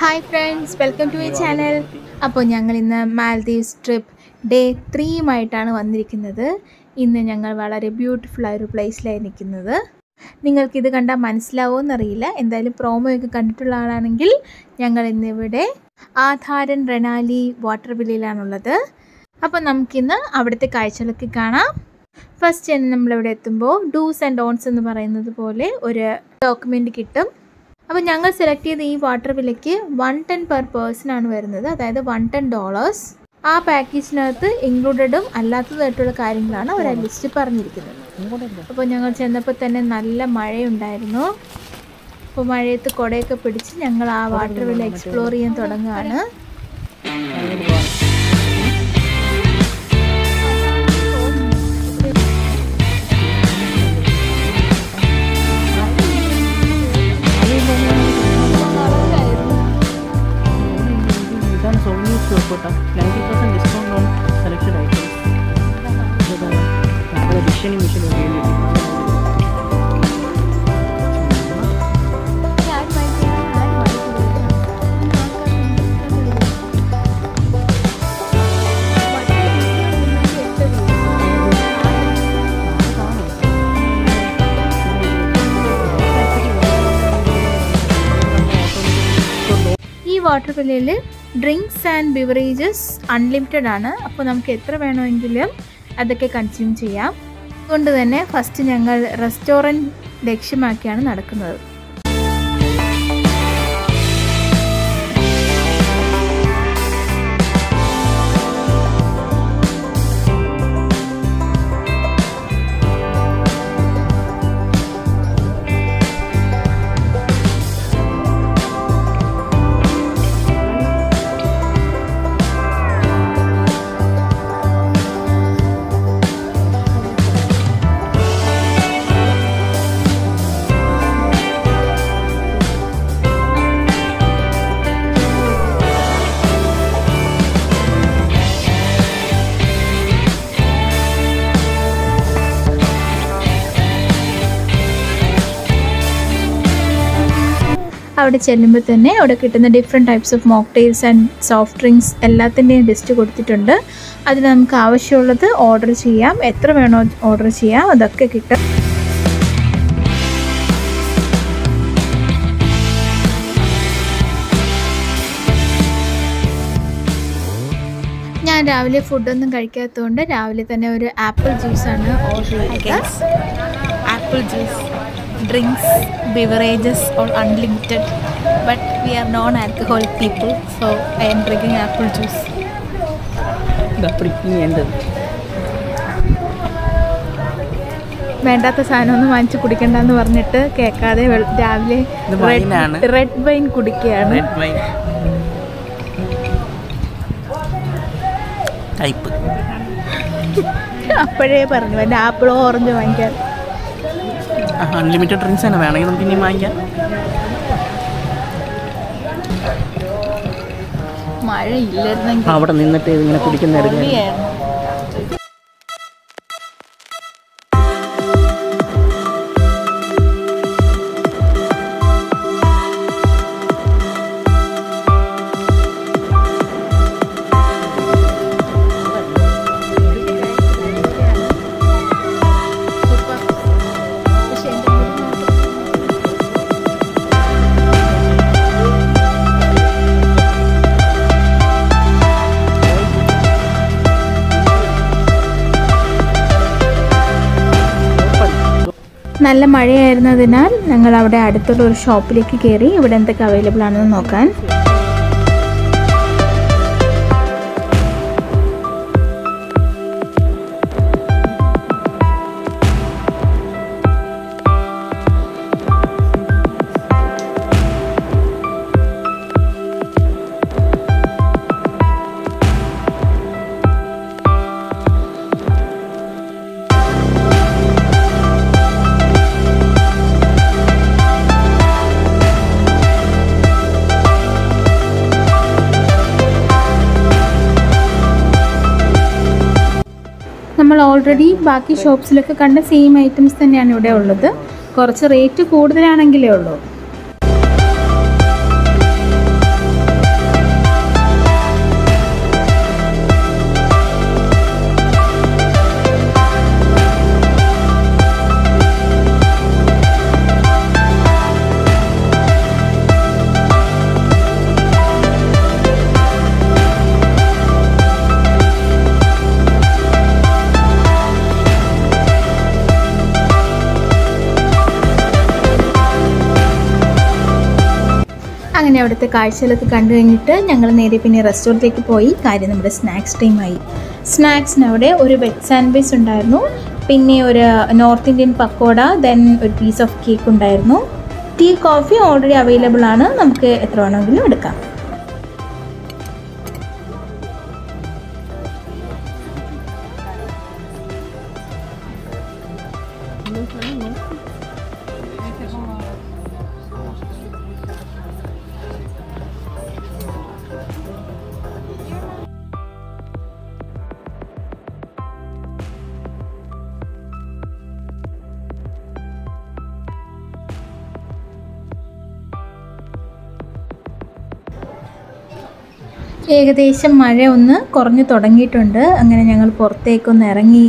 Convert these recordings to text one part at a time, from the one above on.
Hi friends welcome to ഈ channel അപ്പോൾ ഞങ്ങൾ ഇന്ന് മാൽദീവ്സ് ട്രിപ്പ് ഡേ ത്രീയുമായിട്ടാണ് വന്നിരിക്കുന്നത്. ഇന്ന് ഞങ്ങൾ വളരെ ബ്യൂട്ടിഫുൾ ആയ ഒരു പ്ലേസിലായി നിൽക്കുന്നത്. നിങ്ങൾക്കിത് കണ്ടാൽ മനസ്സിലാവുമെന്നറിയില്ല എന്തായാലും പ്രോമോയൊക്കെ കണ്ടിട്ടുള്ള ആളാണെങ്കിൽ ഞങ്ങൾ ഇന്നിവിടെ ആധാരൻ റെനാലി വാട്ടർ വില്ലയിലാണുള്ളത് അപ്പോൾ നമുക്കിന്ന് അവിടുത്തെ കാഴ്ചകളൊക്കെ കാണാം. ഫസ്റ്റ് തന്നെ നമ്മളിവിടെ എത്തുമ്പോൾ ഡൂസ് ആൻഡ് ഡോൺസ് എന്ന് പറയുന്നത് പോലെ ഒരു ഡോക്യുമെന്റ് കിട്ടും. അപ്പോൾ ഞങ്ങൾ സെലക്ട് ചെയ്ത ഈ വാട്ടർ വിലയ്ക്ക് വൺ ടെൻ പെർ പേഴ്സൺ ആണ് വരുന്നത്. അതായത് വൺ ടെൻ ഡോളേഴ്സ് ആ പാക്കേജിനകത്ത് ഇൻക്ലൂഡഡും അല്ലാത്തതായിട്ടുള്ള കാര്യങ്ങളാണ് അവർ ആ ലിസ്റ്റ് പറഞ്ഞിരിക്കുന്നത്. അപ്പോൾ ഞങ്ങൾ ചെന്നപ്പോൾ തന്നെ നല്ല മഴയുണ്ടായിരുന്നു. അപ്പോൾ മഴയത്ത് കുടയൊക്കെ പിടിച്ച് ഞങ്ങൾ ആ വാട്ടർ വില എക്സ്പ്ലോർ ചെയ്യാൻ തുടങ്ങുകയാണ്. കേട്ടോ. Ninety percent discount on selected items നമ്മുടെ വിഷനി മിഷൻ ഈ വാട്ടർ വില്ലയിൽ ഡ്രിങ്ക്സ് ആൻഡ് ബിവറേജസ് അൺലിമിറ്റഡ് ആണ്. അപ്പോൾ നമുക്ക് എത്ര വേണമെങ്കിലും അതൊക്കെ കൺസ്യൂം ചെയ്യാം. അതുകൊണ്ട് തന്നെ ഫസ്റ്റ് ഞങ്ങൾ റെസ്റ്റോറന്റ് ലക്ഷ്യമാക്കിയാണ് നടക്കുന്നത്. അവിടെ ചെല്ലുമ്പോൾ തന്നെ അവിടെ കിട്ടുന്ന different types of mock mocktails and soft drinks എല്ലാത്തിന്റെയും ലിസ്റ്റ് കൊടുത്തിട്ടുണ്ട്. അതിൽ നമുക്ക് ആവശ്യമുള്ളത് ഓർഡർ ചെയ്യാം. എത്ര വേണോ ഓർഡർ ചെയ്യാം. അതൊക്കെ കിട്ടും. ഞാൻ രാവിലെ ഫുഡൊന്നും കഴിക്കാത്തതുകൊണ്ട് രാവിലെ തന്നെ ഒരു ആപ്പിൾ ജ്യൂസാണ് ഓർഡർ ചെയ്തത്. Apple juice drinks, beverages are unlimited, but we are non-alcoholic people, so I am drinking apple juice. വേണ്ടാത്ത സാധനമൊന്നും വാങ്ങിച്ച് കുടിക്കണ്ടെന്ന് പറഞ്ഞിട്ട് കേൾക്കാതെ രാവിലെ റെഡ് വൈൻ കുടിക്കുകയാണ് അപ്പോഴേ പറഞ്ഞു എന്റെ ആപ്പിളോ ഓറഞ്ചോ വാങ്ങിക്കാൻ അൺലിമിറ്റഡ് ഡ്രിങ്ക്സ് തന്നെ വേണമെങ്കിൽ നമുക്ക് ഇനി വാങ്ങിക്കാം. അവിടെ നിന്നിട്ട് ഇതിങ്ങനെ കുടിക്കുന്ന നല്ല മഴയായിരുന്നതിനാൽ ഞങ്ങൾ അവിടെ അടുത്തുള്ള ഒരു ഷോപ്പിലേക്ക് കയറി ഇവിടെ എന്തൊക്കെ അവൈലബിൾ ആണെന്ന് നോക്കാൻ. ഓൾറെഡി ബാക്കി ഷോപ്സിലൊക്കെ കണ്ട സെയിം ഐറ്റംസ് തന്നെയാണ് ഇവിടെ ഉള്ളത്. കുറച്ച് റേറ്റ് കൂടുതലാണെങ്കിലേ ഉള്ളൂ. അങ്ങനെ അവിടുത്തെ കാഴ്ചകളൊക്കെ കണ്ടു കഴിഞ്ഞിട്ട് ഞങ്ങൾ നേരെ പിന്നെ റെസ്റ്റോറന്റിലേക്ക് പോയി. കാര്യം നമ്മുടെ സ്നാക്സ് ടൈമായി സ്നാക്സിന് അവിടെ ഒരു വെജ് സാൻഡ്വിച്ച് ഉണ്ടായിരുന്നു. പിന്നെ ഒരു നോർത്ത് ഇന്ത്യൻ പക്കോട ദെൻ ഒരു പീസ് ഓഫ് കേക്ക് ഉണ്ടായിരുന്നു. ടീ കോഫി ഓൾറെഡി അവൈലബിൾ ആണ്. നമുക്ക് എത്ര വേണമെങ്കിലും എടുക്കാം. ഏകദേശം മഴ ഒന്ന് കുറഞ്ഞു തുടങ്ങിയിട്ടുണ്ട്. അങ്ങനെ ഞങ്ങൾ പുറത്തേക്കൊന്ന് ഇറങ്ങി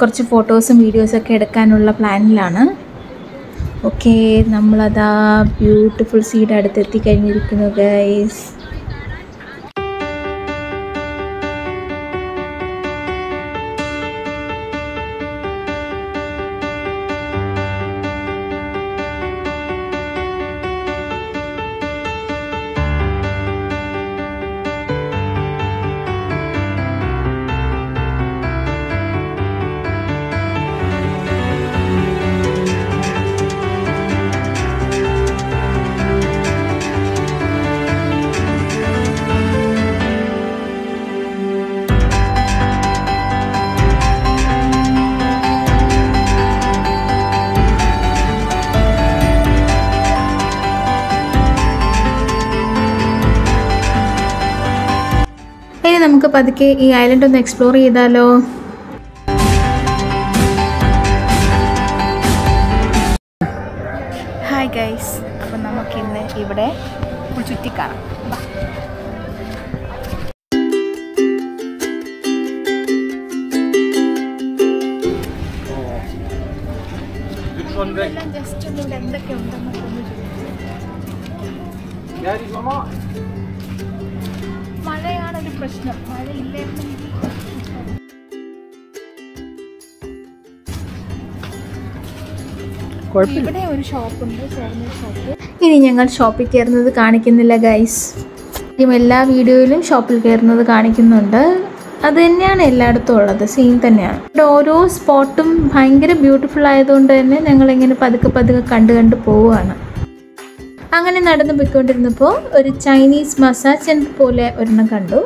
കുറച്ച് ഫോട്ടോസും വീഡിയോസൊക്കെ എടുക്കാനുള്ള പ്ലാനിലാണ്. ഓക്കെ നമ്മളതാ ബ്യൂട്ടിഫുൾ സീഡ് അടുത്തെത്തി കഴിഞ്ഞിരിക്കുന്നു ഗൈസ് പതുക്കെ ഈ ഐലൻഡ് ഒന്ന് എക്സ്പ്ലോർ ചെയ്താലോ? ഹായ് ഗൈസ് അപ്പം നമുക്കിന്ന് ഇവിടെ ചുറ്റിക്കാണാം ജസ്റ്റ് ഒന്ന് ഇവിടെ എന്തൊക്കെ ഉണ്ടെന്നൊക്കെ ഒന്ന് ചോദിച്ചു. പ്രശ്നം മഴ ഇവിടെ ഒരു ഷോപ്പുണ്ട് ചേർന്ന ഷോപ്പ്. ഇനി ഞങ്ങൾ ഷോപ്പിൽ കയറുന്നത് കാണിക്കുന്നില്ല ഗൈസ് എല്ലാ വീഡിയോയിലും ഷോപ്പിൽ കയറുന്നത് കാണിക്കുന്നുണ്ട്. അത് തന്നെയാണ് എല്ലായിടത്തും ഉള്ളത് സെയിം തന്നെയാണ്. ഇവിടെ ഓരോ സ്പോട്ടും ഭയങ്കര ബ്യൂട്ടിഫുൾ ആയതുകൊണ്ട് തന്നെ ഞങ്ങൾ ഇങ്ങനെ പതുക്കെ പതുക്കെ കണ്ട് കണ്ട് പോവുകയാണ്. അങ്ങനെ നടന്നു പോയിക്കൊണ്ടിരുന്നപ്പോൾ ഒരു ചൈനീസ് മസാജ് സെന്റർ പോലെ ഒരെണ്ണം കണ്ടു.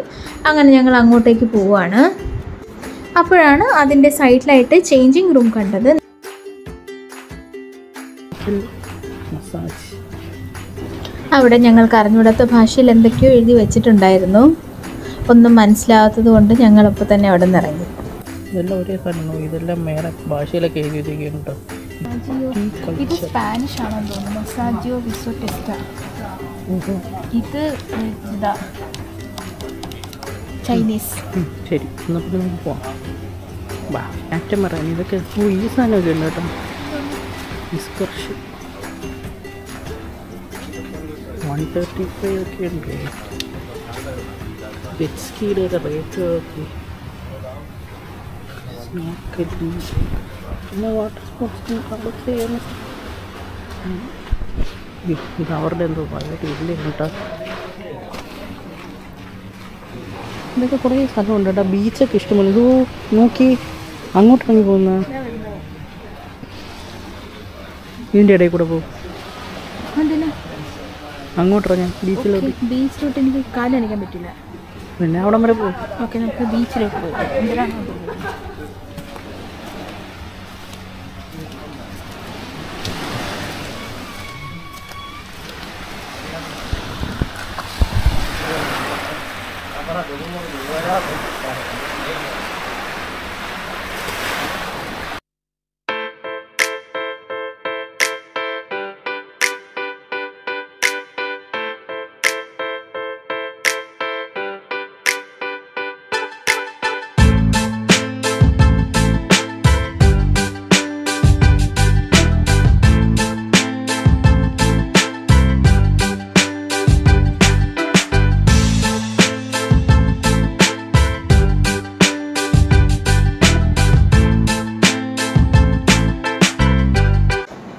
അങ്ങനെ ഞങ്ങൾ അങ്ങോട്ടേക്ക് പോവുകയാണ് അപ്പോഴാണ് അതിന്റെ സൈഡിലായിട്ട് ചേഞ്ചിങ് റൂം കണ്ടത്. അവിടെ ഞങ്ങൾക്ക് അറിഞ്ഞൂടാത്ത ഭാഷയിൽ എന്തൊക്കെയോ എഴുതി വെച്ചിട്ടുണ്ടായിരുന്നു. ഒന്നും മനസ്സിലാവാത്തത് കൊണ്ട് ഞങ്ങളപ്പോൾ തന്നെ അവിടെ നിന്ന് ഇറങ്ങി ഇതെല്ലാം ഒരേ സാധനമാണോ. ഇതെല്ലാം വേറെ ഭാഷയിലൊക്കെ എഴുതി വെച്ചിരിക്കുന്നുണ്ട് ഇത് സ്പാനിഷ് ആണെന്ന് തോന്നുന്നു മസാജിയോ വിസോ ടെസ്റ്റ ഇത് ഇതാ ചൈനീസ് ശരി എന്നാൽ പിന്നെ നമുക്ക് പോവാം. വാ പറയാൻ ഇതൊക്കെ ഓ ഈ സാധനം ഉണ്ട് കേട്ടോ. ഡിസ്കർഷൻ വൺ തേർട്ടി ഫൈവ് ഒക്കെ ഉണ്ട്. ഒക്കെ റേറ്റ് ഒക്കെ. സ്നോക്കലിംഗ് പിന്നെ വാട്ടർ സ്പോർട്സ് അതൊക്കെ ചെയ്യാൻ ഇത് അവരുടെ എന്തോ ഭയങ്കര ഇല്ല കേട്ടോ ഇതൊക്കെ കുറേ സ്ഥലമുണ്ട് കേട്ടോ ബീച്ചൊക്കെ ഇഷ്ടംപോലെ. ഇതോ നോക്കി. അങ്ങോട്ടിറങ്ങി പോകുന്ന ഇതിന്റെ ഇടയിൽ കൂടെ പോകും അങ്ങോട്ടിറങ്ങാം ബീച്ചിലോട്ട് ബീച്ചിലോട്ട് എനിക്ക് കാലണിക്കാൻ പറ്റില്ല പിന്നെ അവിടം വരെ പോകും ഓക്കെ നമുക്ക് ബീച്ചിലേക്ക് പോകാം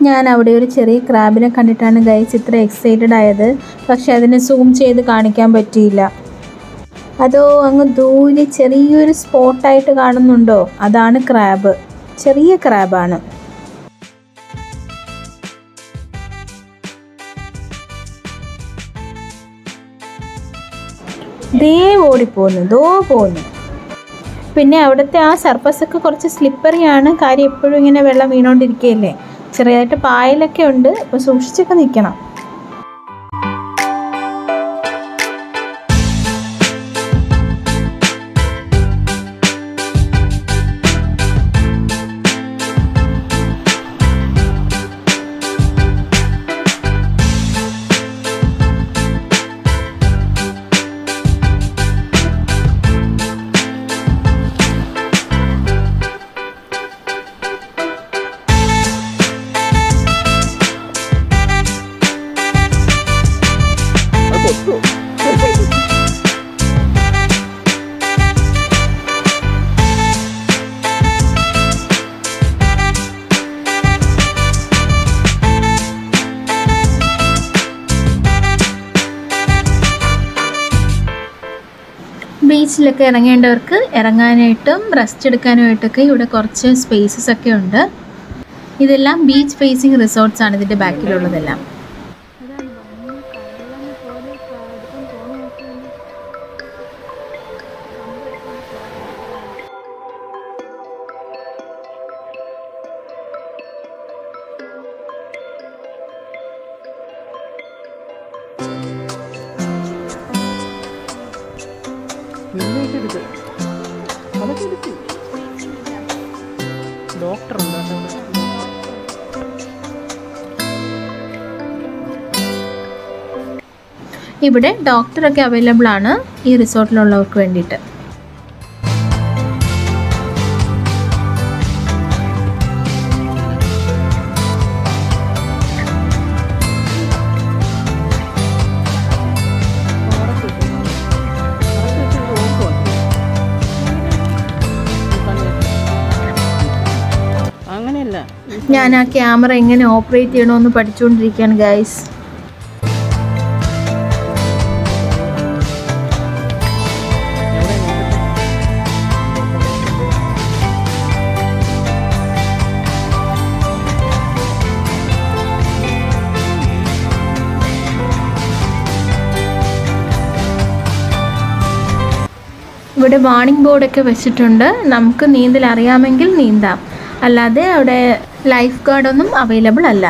ഞാൻ അവിടെ ഒരു ചെറിയ ക്രാബിനെ കണ്ടിട്ടാണ് ഗൈസ് ഇത്ര എക്സൈറ്റഡ് ആയത്. പക്ഷെ അതിനെ സൂം ചെയ്ത് കാണിക്കാൻ പറ്റിയില്ല. അതോ അങ്ങ് ദൂരെ ചെറിയൊരു സ്പോട്ടായിട്ട് കാണുന്നുണ്ടോ? അതാണ് ക്രാബ് ചെറിയ ക്രാബാണ് ദേ ഓടിപ്പോന്നു ദോ പോന്നു. പിന്നെ അവിടുത്തെ ആ സർഫസ് ഒക്കെ കുറച്ച് സ്ലിപ്പറിയാണ് കാര്യം എപ്പോഴും ഇങ്ങനെ വെള്ളം വീണോണ്ടിരിക്കുകയല്ലേ ചെറിയതായിട്ട് പായലൊക്കെ ഉണ്ട്. അപ്പോൾ സൂക്ഷിച്ചൊക്കെ നിൽക്കണം ബീച്ചിലൊക്കെ ഇറങ്ങേണ്ടവർക്ക് ഇറങ്ങാനായിട്ടും റെസ്റ്റ് എടുക്കാനായിട്ടൊക്കെ ഇവിടെ കുറച്ച് സ്പേസസ് ഒക്കെ ഉണ്ട്. ഇതെല്ലാം ബീച്ച് ഫേസിങ് റിസോർട്ട്സ് ആണ് ഇതിന്റെ ബാക്കിലുള്ളതെല്ലാം ഇവിടെ ഡോക്ടറൊക്കെ അവൈലബിൾ ആണ് ഈ റിസോർട്ടിലുള്ളവർക്ക് വേണ്ടിയിട്ട്. ഞാൻ ആ ക്യാമറ എങ്ങനെ ഓപ്പറേറ്റ് ചെയ്യണമെന്ന് പഠിച്ചുകൊണ്ടിരിക്കുകയാണ് ഗൈസ് ഇവിടെ വാണിംഗ് ബോർഡൊക്കെ വെച്ചിട്ടുണ്ട്. നമുക്ക് നീന്തൽ അറിയാമെങ്കിൽ നീന്താം. അല്ലാതെ അവിടെ ലൈഫ് ഗാർഡൊന്നും അവൈലബിൾ അല്ല.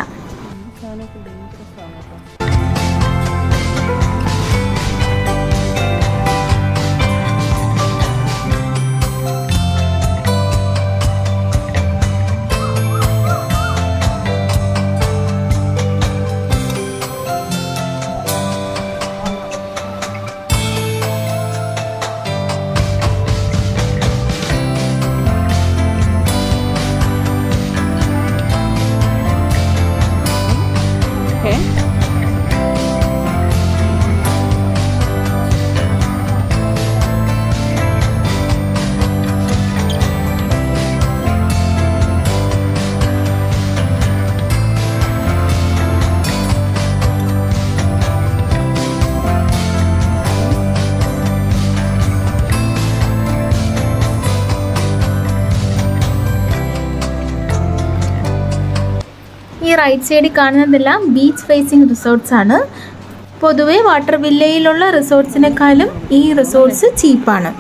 റൈറ്റ് സൈഡിൽ കാണുന്നതെല്ലാം ബീച്ച് ഫേസിംഗ് റിസോർട്ട്സ് ആണ്. പൊതുവേ വാട്ടർ വില്ലയിലുള്ള റിസോർട്ട്സിനേക്കാളും ഈ റിസോർട്ട്സ് ചീപ്പാണ്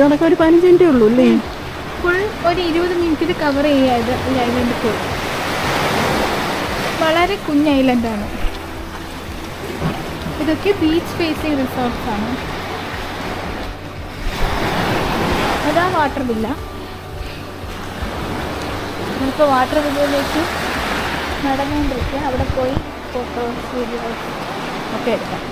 ചുറ്റി നടക്കാൻ ഒരു പതിനഞ്ച് മിനിറ്റേ ഉള്ളൂ അല്ലേ? ഫുൾ ഒരു ഇരുപത് മിനിറ്റിൽ കവർ ചെയ്യാത് ഈ ഐലൻഡ് ഫുൾ വളരെ കുഞ്ഞ് ആണ്. ഇതൊക്കെ ബീച്ച് ഫേസിങ് റിസോർട്ട്സ് ആണ്. അതാ വാട്ടർ വില്ല നമുക്ക് വാട്ടർ വില്ലയിലേക്ക് നടന്നുകൊണ്ടിരിക്കുക അവിടെ പോയി ഫോട്ടോസ് വീഡിയോസ് ഒക്കെ എടുക്കാം.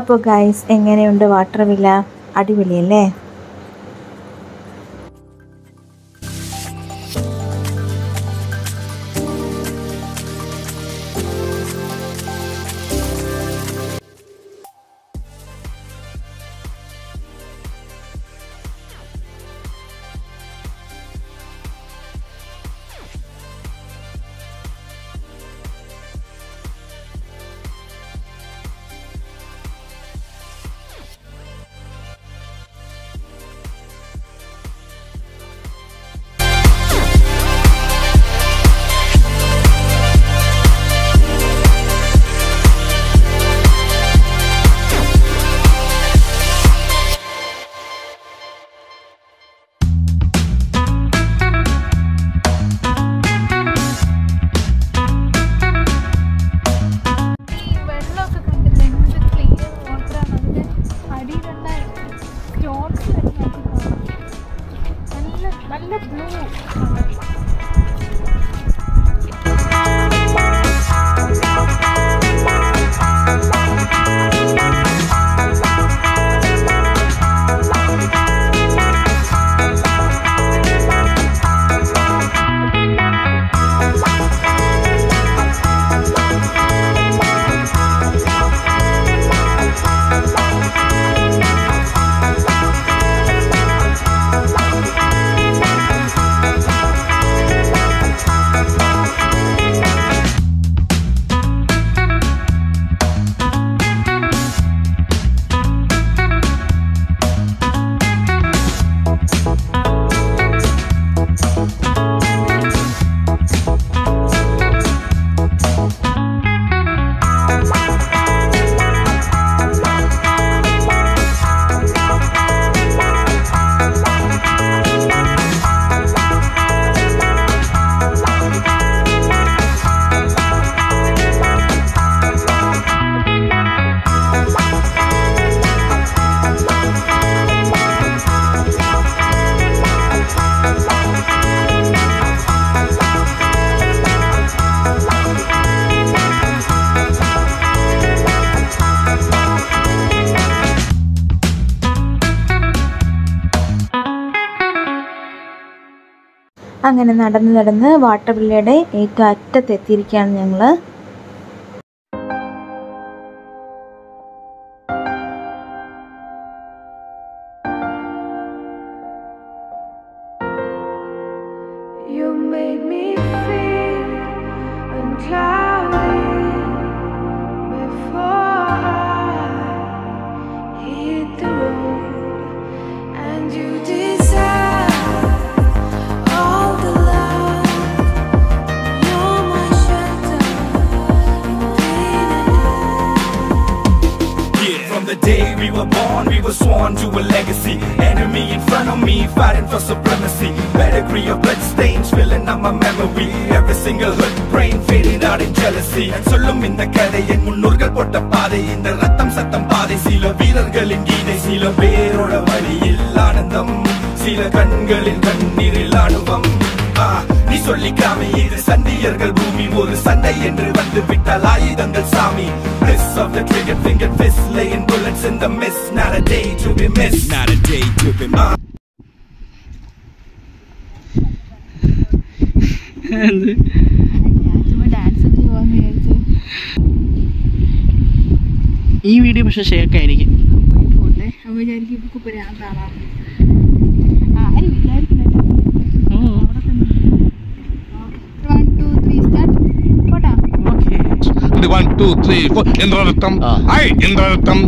അപ്പോൾ ഗൈസ് എങ്ങനെയുണ്ട് വാട്ടർ വില അടിപൊളിയല്ലേ? അങ്ങനെ നടന്ന് നടന്ന് വാട്ടർവില്ലയുടെ ഏറ്റവും അറ്റത്തെത്തിയിരിക്കുകയാണ് ഞങ്ങൾ Pedigree of blood stains filling up my memory. Every single hood brain fading out in jealousy. சொல்லும் இந்த கதை என் முன்னோர்கள் போட்ட பாதை இந்த ரத்தம் சத்தம் பாதை சில வீரர்களின் கீதை சில பேரோட வழியில் ஆனந்தம் சில கண்களின் கண்ணீரில் அனுபவம் நீ சொல்லிக்காம இது சண்டியர்கள் பூமி ஒரு சண்டை என்று வந்து விட்டால் ஆயுதங்கள் சாமி Bliss of the trigger finger fist laying bullets in the mist not a day to be missed not a day to be missed ഈ വീഡിയോ പക്ഷെ ഷേക്കായിരിക്കും ആയിരിക്കും ഇത് വൺ ടു ത്രീ ഫോർ എന്തർത്ഥം ഐ എന്തർത്ഥം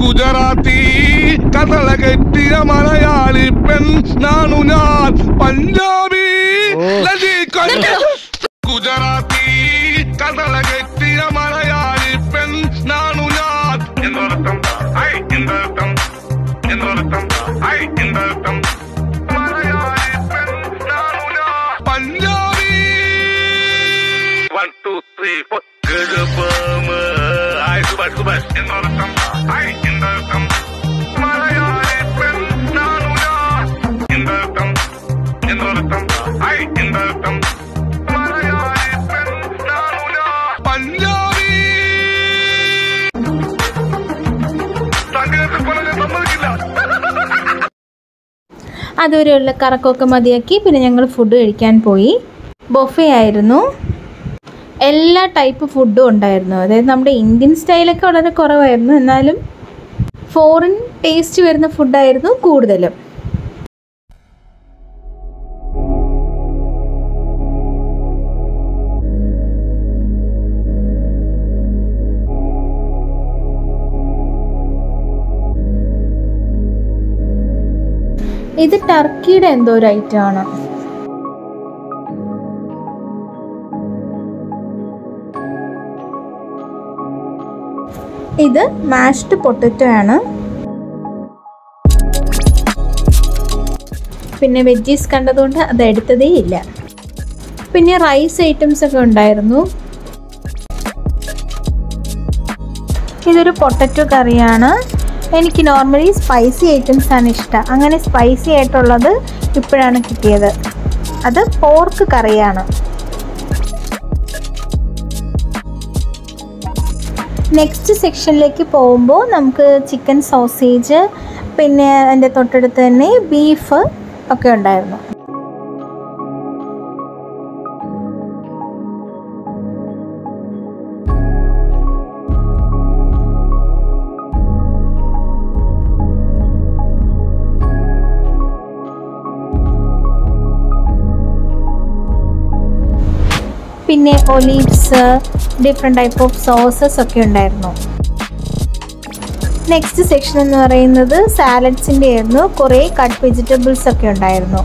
ഗുജറാത്തി കഥള കെട്ടിയ മലയാളി പെൺ നാണു ഞാൻ പഞ്ചാബി ലജിക്കൻ. ഗുജറാത്തി കഥള കെട്ടിയ മലയാളി അതുവരെയുള്ള കറക്കമൊക്കെ മതിയാക്കി പിന്നെ ഞങ്ങൾ ഫുഡ് കഴിക്കാൻ പോയി. ബൊഫെ ആയിരുന്നു. എല്ലാ ടൈപ്പ് ഫുഡും ഉണ്ടായിരുന്നു. അതായത് നമ്മുടെ ഇന്ത്യൻ സ്റ്റൈലൊക്കെ വളരെ കുറവായിരുന്നു. എന്നാലും ഫോറിൻ ടേസ്റ്റ് വരുന്ന ഫുഡായിരുന്നു കൂടുതലും. ഇത് ടർക്കിയുടെ എന്തോ ഒരു ഐറ്റം ആണ്. ഇത് മാഷ്ഡ് പൊട്ടറ്റോ ആണ്. പിന്നെ വെജീസ് കണ്ടതുകൊണ്ട് അത് എടുത്തതേ ഇല്ല. പിന്നെ റൈസ് ഐറ്റംസ് ഒക്കെ ഉണ്ടായിരുന്നു. ഇതൊരു പൊട്ടറ്റോ കറിയാണ്. എനിക്ക് നോർമലി സ്പൈസി ഐറ്റംസ് ആണ് ഇഷ്ടം. അങ്ങനെ സ്പൈസി ആയിട്ടുള്ളത് ഇപ്പോഴാണ് കിട്ടിയത്. അത് പോർക്ക് കറിയാണ്. നെക്സ്റ്റ് സെക്ഷനിലേക്ക് പോകുമ്പോൾ നമുക്ക് ചിക്കൻ സോസേജ് പിന്നെ എന്റെ തൊട്ടടുത്ത് തന്നെ ബീഫ് ഒക്കെ ഉണ്ടായിരുന്നു. പിന്നെ olives different type of sauces ഒക്കെ ഉണ്ടായിരുന്നു. നെക്സ്റ്റ് സെക്ഷൻ എന്ന് പറയുന്നത് സാലഡ്സിന്റെ ആയിരുന്നു. കുറേ കട്ട് വെജിറ്റബിൾസ് ഒക്കെ ഉണ്ടായിരുന്നു.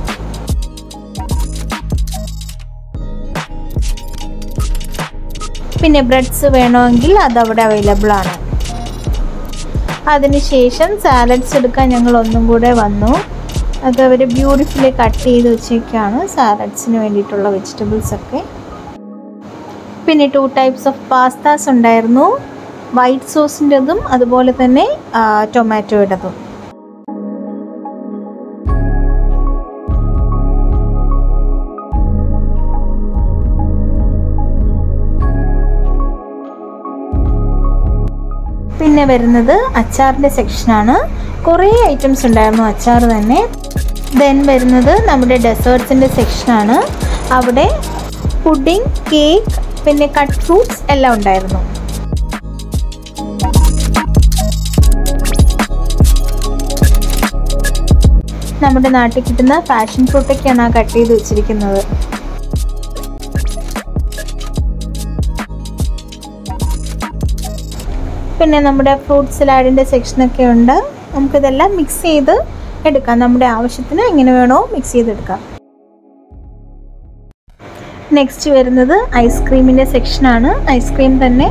പിന്നെ ബ്രെഡ്സ് വേണമെങ്കിൽ അത് അവിടെ അവൈലബിൾ ആണ്. അതിനുശേഷം സാലഡ്സ് എടുക്കാൻ ഞങ്ങൾ ഒന്നും കൂടെ വന്നു. അത് അവർ ബ്യൂട്ടിഫുള്ളി കട്ട് ചെയ്ത് വെച്ചേക്കാണ് സാലഡ്സിന് വേണ്ടിയിട്ടുള്ള വെജിറ്റബിൾസ് ഒക്കെ. പിന്നെ ടു ടൈപ്സ് ഓഫ് പാസ്താസ് ഉണ്ടായിരുന്നു. വൈറ്റ് സോസിന്റെതും അതുപോലെ തന്നെ ടൊമാറ്റോയുടേതും പിന്നെ വരുന്നത് അച്ചാറിന്റെ സെക്ഷനാണ്. കുറേ ഐറ്റംസ് ഉണ്ടായിരുന്നു അച്ചാർ തന്നെ. ദെൻ വരുന്നത് നമ്മുടെ ഡെസേർട്സിന്റെ സെക്ഷനാണ് അവിടെ പുഡിംഗ് കേക്ക് പിന്നെ കട്ട് ഫ്രൂട്ട്സ് എല്ലാം ഉണ്ടായിരുന്നു. നമ്മുടെ നാട്ടിൽ കിട്ടുന്ന പാഷൻ ഫ്രൂട്ടൊക്കെയാണ് ആ കട്ട് ചെയ്ത് വെച്ചിരിക്കുന്നത്. പിന്നെ നമ്മുടെ ഫ്രൂട്ട് സലാഡിന്റെ സെക്ഷനൊക്കെ ഉണ്ട്. നമുക്കിതെല്ലാം മിക്സ് ചെയ്ത് എടുക്കാം. നമ്മുടെ ആവശ്യത്തിന് എങ്ങനെ വേണോ മിക്സ് ചെയ്തെടുക്കാം. നെക്സ്റ്റ് വരുന്നത് ഐസ്ക്രീമിന്റെ സെക്ഷനാണ് ഐസ്ക്രീം തന്നെ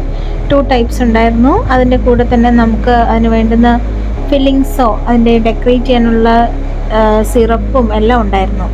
ടു ടൈപ്സ് ഉണ്ടായിരുന്നു. അതിന്റെ കൂടെ തന്നെ നമുക്ക് അതിന് വേണ്ടുന്ന ഫില്ലിങ്സോ അതിന്റെ ഡെക്കറേറ്റ് ചെയ്യാനുള്ള സിറപ്പും എല്ലാം ഉണ്ടായിരുന്നു.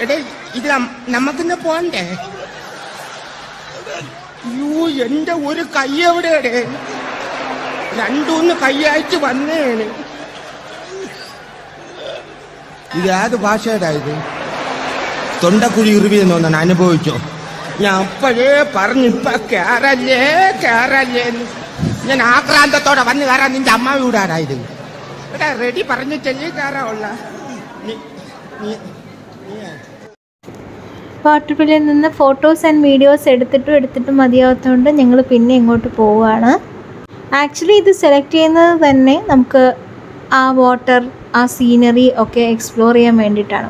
എടാ ഇത് നം- നമുക്കിന്ന് പോണ്ടേ? യൂ എന്റെ ഒരു കൈ എവിടെയാടേ? രണ്ടൂന്ന് കൈയായിട്ട് വന്നേണ്. ഇത് ഏത് ഭാഷയുടെ ഇത്? തൊണ്ടക്കുഴി എന്ന് തോന്നാൻ അനുഭവിച്ചോ? ഞാൻ അപ്പോഴേ പറഞ്ഞു ഇപ്പൊ കേറല്ലേ കേറല്ലേ ഞാൻ ആക്രാന്തത്തോടെ വന്ന് കയറാൻ നിന്റെ അമ്മ വീടാരായത് എടാ റെഡി പറഞ്ഞിട്ടല്ലേ ഉള്ള നീ- നീ- വാട്ടർഫില്ലിൽ നിന്ന് ഫോട്ടോസ് ആൻഡ് വീഡിയോസ് എടുത്തിട്ടും എടുത്തിട്ടും മതിയാവാത്തതുകൊണ്ട് ഞങ്ങൾ പിന്നെ ഇങ്ങോട്ട് പോവുകയാണ്. ആക്ച്വലി ഇത് സെലക്ട് ചെയ്യുന്നത് തന്നെ നമുക്ക് ആ വാട്ടർ ആ സീനറി ഒക്കെ എക്സ്പ്ലോർ ചെയ്യാൻ വേണ്ടിയിട്ടാണ്.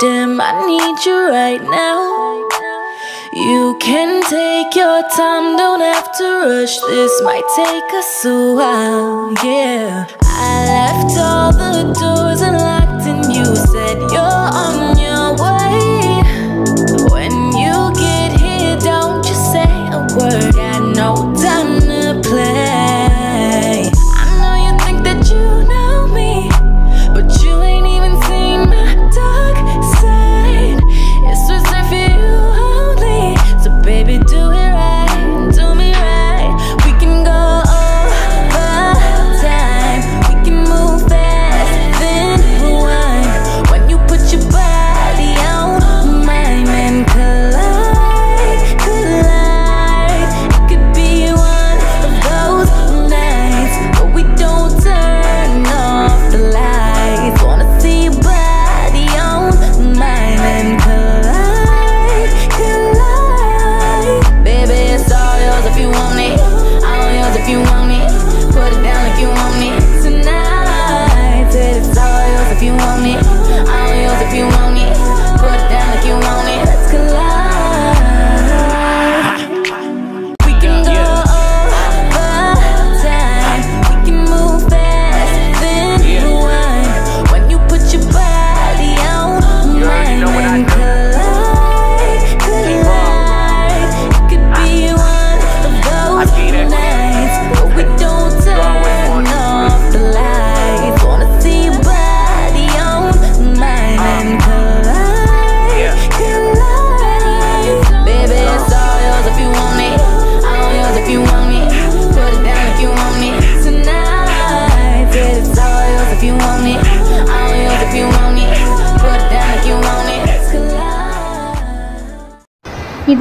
Damn, I need you right now. You can take your time, don't have to rush. This might take us a while, yeah. I left all the doors and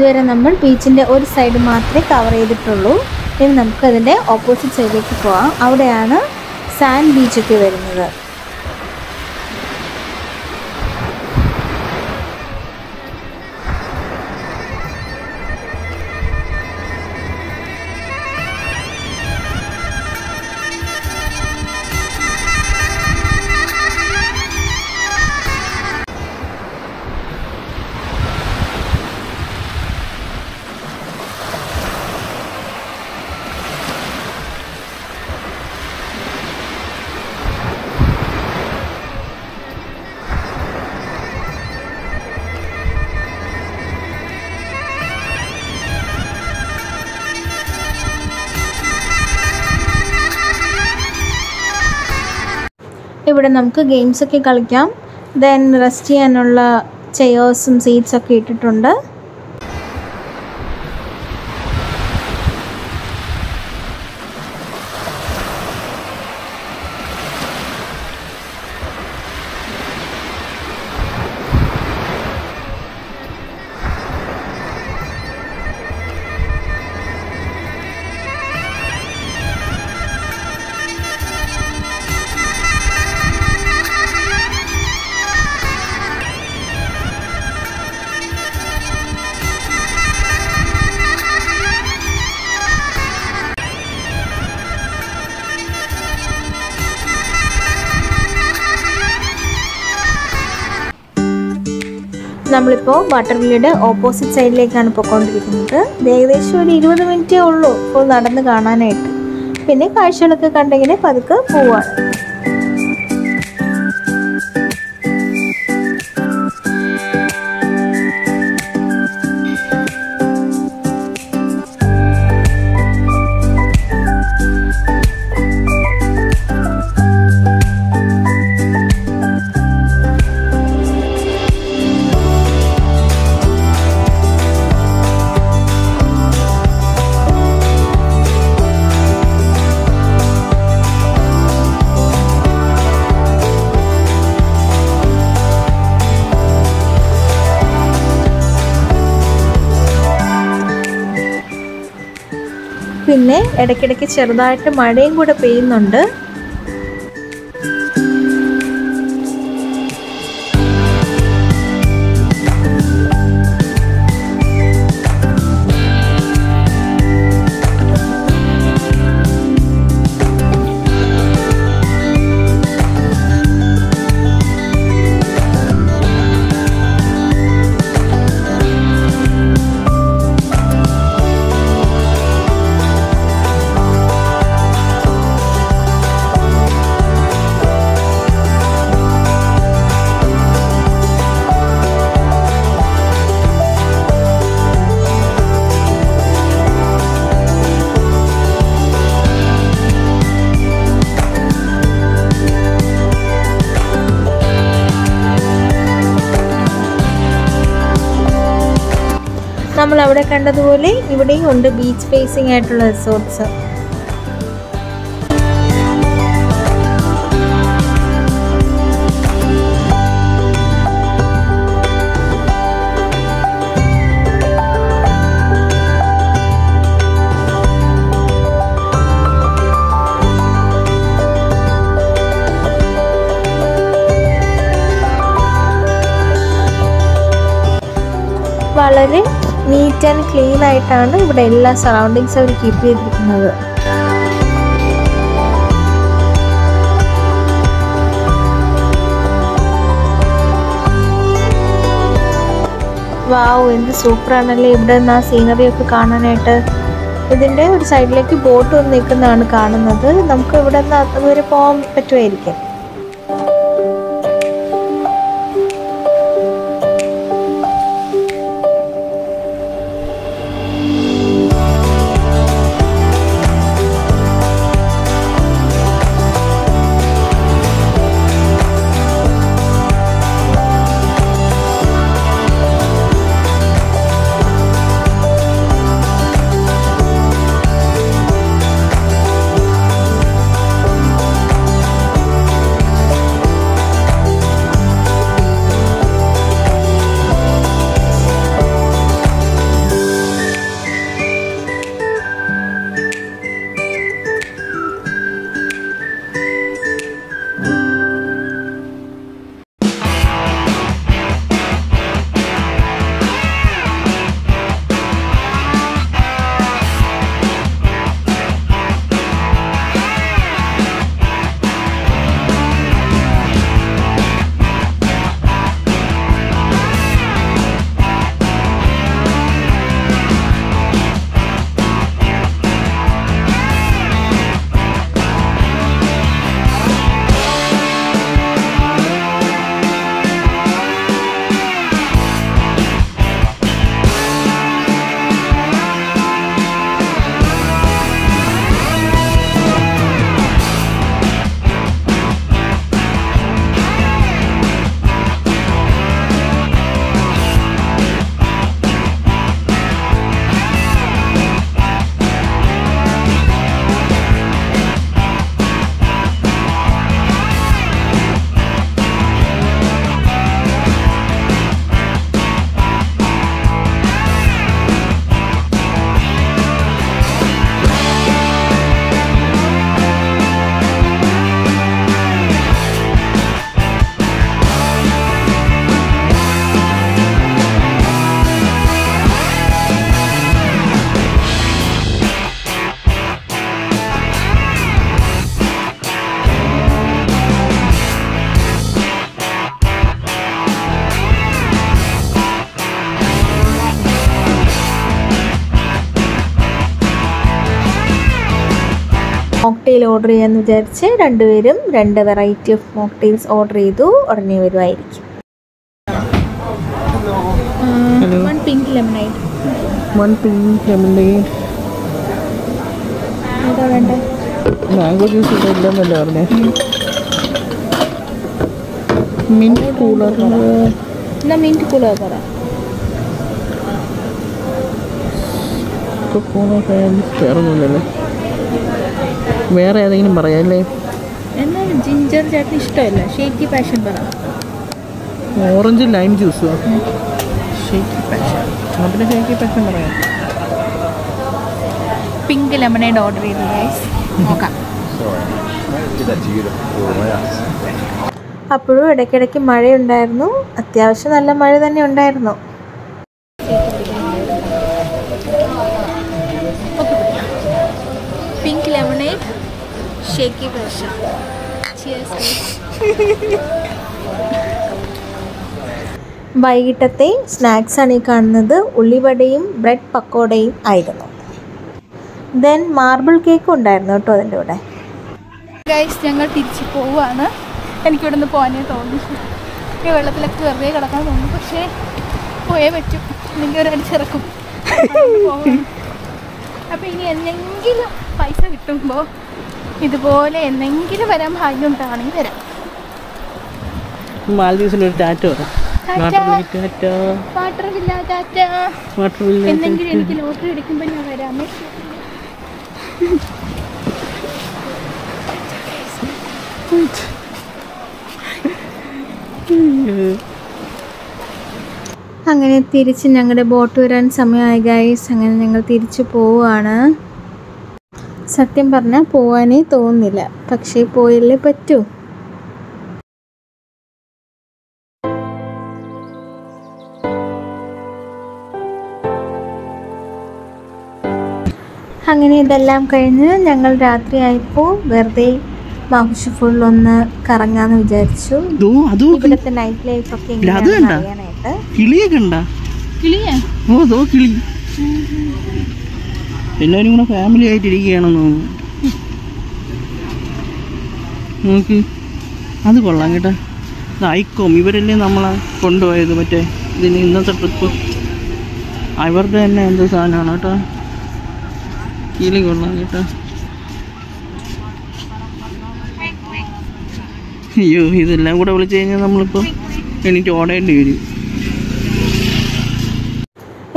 ഇതുവരെ നമ്മൾ ബീച്ചിന്റെ ഒരു side മാത്രമേ cover ചെയ്തിട്ടുള്ളൂ. ഇനി നമുക്ക് അതിന്റെ ഓപ്പോസിറ്റ് സൈഡിലേക്ക് പോകാം അവിടെയാണ് സാൻഡ് ബീച്ചൊക്കെ വരുന്നത്. ഇവിടെ നമുക്ക് ഗെയിംസ് ഒക്കെ കളിക്കാം. ദെൻ റെസ്റ്റ് ചെയ്യാനുള്ള ചെയേഴ്സും സീറ്റ്സ് ഒക്കെ ഇട്ടിട്ടുണ്ട്. നമ്മളിപ്പോൾ വാട്ടർ വാട്ടർവില്ലിയുടെ ഓപ്പോസിറ്റ് സൈഡിലേക്കാണ് പോയിക്കൊണ്ടിരിക്കുന്നത്. ഏകദേശം ഒരു ഇരുപത് മിനിറ്റേ ഉള്ളൂ ഇപ്പോൾ നടന്ന് കാണാനായിട്ട്. പിന്നെ കാഴ്ചകളൊക്കെ കണ്ടെങ്കിൽ പതുക്കെ പോവാണ്. പിന്നെ ഇടയ്ക്കിടയ്ക്ക് ചെറുതായിട്ട് മഴയും കൂടെ പെയ്യുന്നുണ്ട്. കണ്ടതുപോലെ ഇവിടെയും ഉണ്ട് ബീച്ച് ഫേസിംഗ് ആയിട്ടുള്ള റിസോർട്ട്സ് വളരെ നീറ്റ് ആൻഡ് ക്ലീൻ ആയിട്ടാണ് ഇവിടെ എല്ലാ സറൗണ്ടിങ്സ് അവർ കീപ്പ് ചെയ്തിരിക്കുന്നത്. വാവ് എന്ത് സൂപ്പറാണല്ലേ ഇവിടെ നിന്ന് ആ സീനറി ഒക്കെ കാണാനായിട്ട്. ഇതിന്റെ ഒരു സൈഡിലേക്ക് ബോട്ട് വന്ന് നിൽക്കുന്നതാണ് കാണുന്നത്. നമുക്ക് ഇവിടെ നിന്ന് അതുവരെ പോകാൻ പറ്റുമായിരിക്കും. മോക്ടെയിൽ ഓർഡർ ചെയ്യാമെന്ന് വിചാരിച്ച് രണ്ടുപേരും രണ്ട് വെറൈറ്റി ഓഫ് മോക്ടെയിൽസ് ഓർഡർ ചെയ്തു ഉടനെ വരുമായിരിക്കും one pink lemonade one pink lemonade ഏതാ വേണ്ടത് മാംഗോ ജ്യൂസ് ഇല്ലെന്നല്ലേ പറഞ്ഞേ. മിന്റ് കൂളർ മിന്റ് കൂളർ പറ. വേറൊന്നുമില്ലല്ലേ. വേറെ ഏതെങ്കിലും പറയാല്ലേ എന്നാൽ ജിഞ്ചർ ചട്നി ഇഷ്ടമല്ല. ഷേക്കി പാഷൻ പറ. Orange lime juice shaky passion എന്നാൽ പിന്നെ ഷേക്കി പാഷൻ പറയാം. പിങ്ക് ലെമണേഡ് ഓർഡർ ചെയ്തു ഗൈസ് നോക്കാം. അപ്പോഴും ഇടയ്ക്കിടയ്ക്ക് മഴയുണ്ടായിരുന്നു. അത്യാവശ്യം നല്ല മഴ തന്നെ ഉണ്ടായിരുന്നു. Shaky Cheers. വൈകിട്ടത്തെ സ്നാക്സാണ് ഈ കാണുന്നത്. ഉള്ളിവടയും ബ്രെഡ് പക്കോടയും ആയിരുന്നു. ദെൻ മാർബിൾ കേക്ക് ഉണ്ടായിരുന്നു കേട്ടോ അതിന്റെ കൂടെ. ഗൈസ് ഞങ്ങൾ തിരിച്ചു പോവുകയാണ് എനിക്കിവിടെ നിന്ന് പോകാനേ തോന്നി. ഈ വെള്ളത്തിലൊക്കെ വെറുതെ കിടക്കാൻ തോന്നി. പക്ഷേ പോയേ പറ്റും. അല്ലെങ്കിൽ ഒരു അടിച്ചിറക്കും. അപ്പോൾ ഇനി എന്തെങ്കിലും പൈസ കിട്ടുമ്പോൾ ഇതുപോലെ എന്തെങ്കിലും വരാൻ ഭാഗ്യം ഉണ്ടാണെങ്കിൽ വരാം. ഒരു ടാറ്റ വരാം. Tata. Water tata. Water villa tata. Water എന്തെങ്കിലും എനിക്ക് ലോട്ടറി അടിക്കുമ്പോൾ ഞാൻ വരാമേ. അങ്ങനെ തിരിച്ച് ഞങ്ങളുടെ ബോട്ട് വരാൻ സമയമായി ഗൈസ് അങ്ങനെ ഞങ്ങൾ തിരിച്ചു പോവുകയാണ്. സത്യം പറഞ്ഞാൽ പോവാനേ തോന്നുന്നില്ല. പക്ഷേ പോയല്ലേ പറ്റൂ. അങ്ങനെ ഇതെല്ലാം കഴിഞ്ഞ് ഞങ്ങൾ രാത്രിയായപ്പോൾ വെറുതെ മഹുഷ് ഫുൾ ഒന്ന് കറങ്ങാന്ന് വിചാരിച്ചു. ഇവിടുത്തെ നൈറ്റ് ലൈഫ് ഒക്കെ എങ്ങനെയാണെന്ന് കണ്ടാ? അറിയാനായിട്ട്. കിളിയൊക്കെ ഉണ്ടോ കിളിയാ? ഓ കിളി. എല്ലാവരും കൂടെ ഫാമിലി ആയിട്ടിരിക്കുകയാണെന്ന് തോന്നുന്നു. നോക്ക്. അത് കൊള്ളാം കേട്ടോ. ഐക്കോം. ഇവരല്ലേ നമ്മളെ കൊണ്ടുപോയത് മറ്റേ ഇതിന് ഇന്നത്തെ ട്രിപ്പ്. അവരുടെ തന്നെ എന്തോ സാധനമാണ് കേട്ടോ. കീലി കൊള്ളാം കേട്ടോ. അയ്യോ ഇതെല്ലാം കൂടെ വിളിച്ചു കഴിഞ്ഞാൽ നമ്മളിപ്പോൾ എണീറ്റ് ഓടേണ്ടി വരും.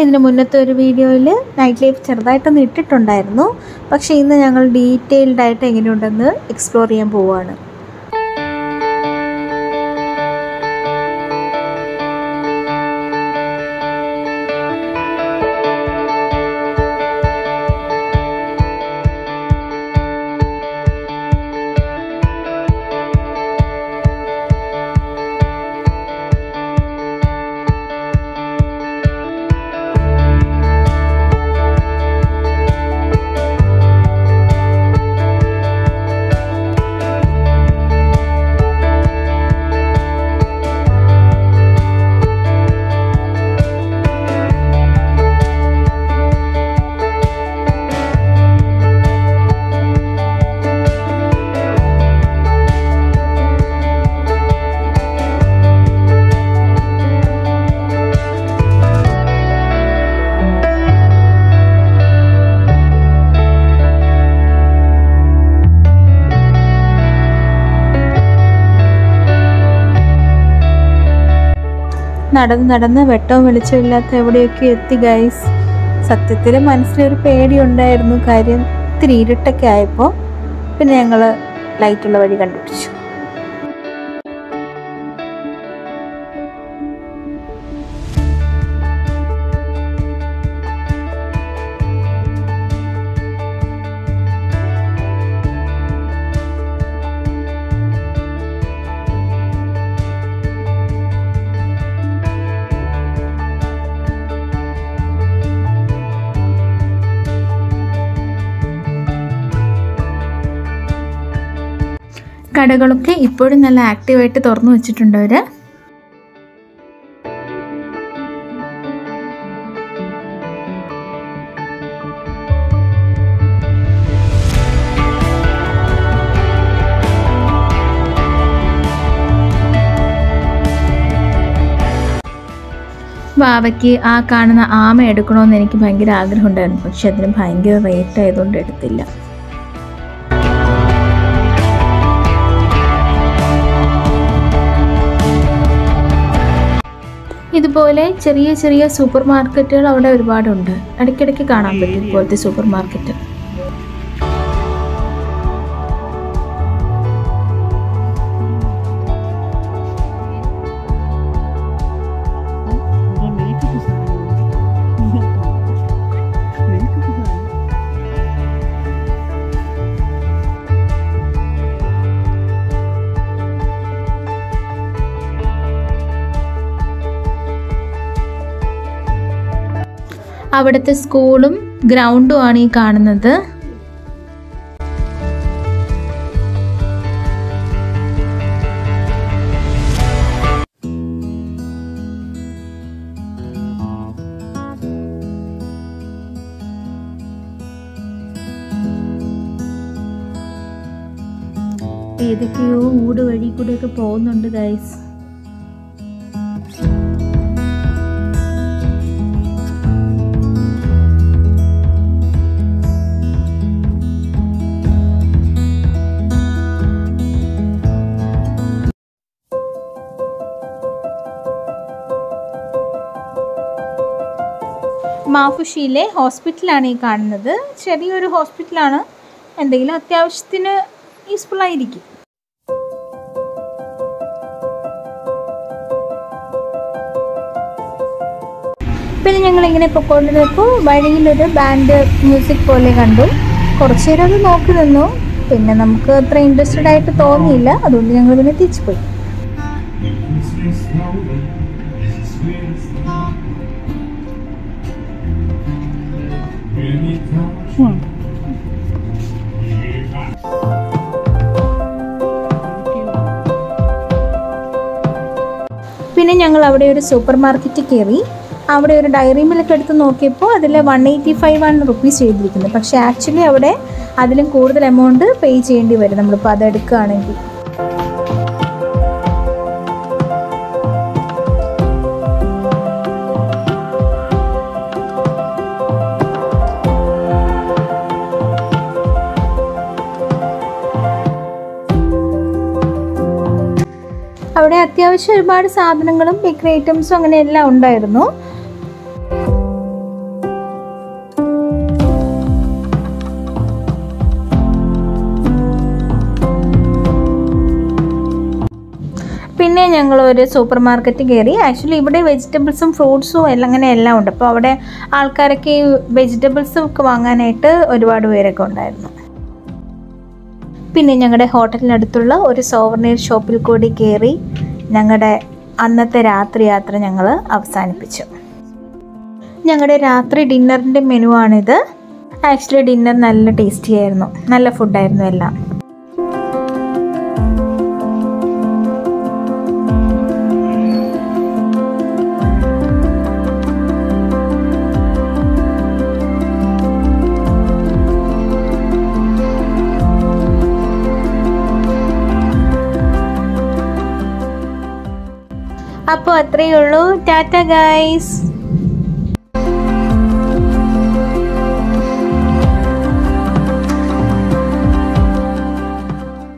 ഇതിന് മുന്നത്തെ ഒരു വീഡിയോയിൽ നൈറ്റ് ലൈഫ് ചെറുതായിട്ടൊന്ന് ഇട്ടിട്ടുണ്ടായിരുന്നു. പക്ഷേ ഇന്ന് ഞങ്ങൾ ഡീറ്റെയിൽഡായിട്ട് എങ്ങനെയുണ്ടെന്ന് എക്സ്പ്ലോർ ചെയ്യാൻ പോവുകയാണ്. നടന്ന് നടന്ന് വെട്ടവും വെളിച്ചവും ഇല്ലാത്ത എവിടെയൊക്കെ എത്തി ഗൈസ് സത്യത്തിൽ മനസ്സിലൊരു പേടിയുണ്ടായിരുന്നു. കാര്യം ഇത്തിരി ഇരുട്ടൊക്കെ ആയപ്പോൾ പിന്നെ ഞങ്ങൾ ലൈറ്റുള്ള വഴി കണ്ടുപിടിച്ചു. കടകളൊക്കെ ഇപ്പോഴും നല്ല ആക്റ്റീവായിട്ട് തുറന്നു വെച്ചിട്ടുണ്ട് വാവയ്ക്ക് ആ കാണുന്ന ആമ എടുക്കണമെന്ന് എനിക്ക് ഭയങ്കര ആഗ്രഹമുണ്ടായിരുന്നു. പക്ഷെ അതിന് ഭയങ്കര റേറ്റ് ആയതുകൊണ്ട് എടുത്തില്ല. ഇതുപോലെ ചെറിയ ചെറിയ സൂപ്പർ മാർക്കറ്റുകൾ അവിടെ ഒരുപാടുണ്ട്. ഇടയ്ക്കിടയ്ക്ക് കാണാൻ പറ്റും ഇതുപോലത്തെ സൂപ്പർ മാർക്കറ്റ് അവിടുത്തെ സ്കൂളും ഗ്രൗണ്ടും ആണ് ഈ കാണുന്നത്. ഏതൊക്കെയോ ഊട് വഴി കൂടെയൊക്കെ പോകുന്നുണ്ട് ഗൈസ് മാഫുഷിയിലെ ഹോസ്പിറ്റലാണ് ഈ കാണുന്നത്. ചെറിയൊരു ഹോസ്പിറ്റലാണ്. എന്തെങ്കിലും അത്യാവശ്യത്തിന് യൂസ്ഫുൾ ആയിരിക്കും. പിന്നെ ഞങ്ങൾ ഇങ്ങനെ നിൽക്കും വഴിയിലൊരു ബാൻഡ് മ്യൂസിക് പോലെ കണ്ടു. കുറച്ചു നേരം അത് നോക്കി നിന്നു. പിന്നെ നമുക്ക് അത്ര ഇൻട്രസ്റ്റഡ് ആയിട്ട് തോന്നിയില്ല. അതുകൊണ്ട് ഞങ്ങൾ പിന്നെ തിരിച്ചു പോയി പിന്നെ ഞങ്ങൾ അവിടെ ഒരു സൂപ്പർ മാർക്കറ്റിൽ കയറി. അവിടെ ഒരു ഡയറി മിൽക്ക് എടുത്ത് നോക്കിയപ്പോൾ അതിൽ വൺ എയ്റ്റി ഫൈവ് ആണ് റുപ്പീസ് ചെയ്തിരിക്കുന്നത് പക്ഷേ ആക്ച്വലി അവിടെ അതിലും കൂടുതൽ എമൗണ്ട് പേ ചെയ്യേണ്ടി വരും. നമ്മളിപ്പോൾ അത് എടുക്കുകയാണെങ്കിൽ. അവിടെ അത്യാവശ്യം ഒരുപാട് സാധനങ്ങളും ബേക്കറി ഐറ്റംസും അങ്ങനെ എല്ലാം ഉണ്ടായിരുന്നു. പിന്നെ ഞങ്ങൾ ഒരു സൂപ്പർ മാർക്കറ്റ് കയറി ആക്ച്വലി ഇവിടെ വെജിറ്റബിൾസും ഫ്രൂട്ട്സും എല്ലാം അങ്ങനെ എല്ലാം ഉണ്ട്. അപ്പോൾ അവിടെ ആൾക്കാരൊക്കെ ഈ വെജിറ്റബിൾസും ഒക്കെ വാങ്ങാനായിട്ട് ഒരുപാട് പേരൊക്കെ ഉണ്ടായിരുന്നു. പിന്നെ ഞങ്ങളുടെ ഹോട്ടലിനടുത്തുള്ള ഒരു സോവർണീർ ഷോപ്പിൽ കൂടി കയറി ഞങ്ങളുടെ അന്നത്തെ രാത്രി യാത്ര ഞങ്ങൾ അവസാനിപ്പിച്ചു. ഞങ്ങളുടെ രാത്രി ഡിന്നറിന്റെ മെനു ആണിത് ആക്ച്വലി ഡിന്നർ നല്ല ടേസ്റ്റി ആയിരുന്നു. നല്ല ഫുഡായിരുന്നു എല്ലാം. അപ്പോൾ അത്രയേ ഉള്ളൂ. ടാറ്റ ഗൈസ്